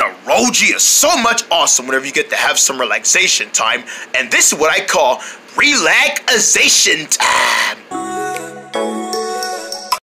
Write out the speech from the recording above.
A Roji is so much awesome whenever you get to have some relaxation time, and this is what I call relaxation time.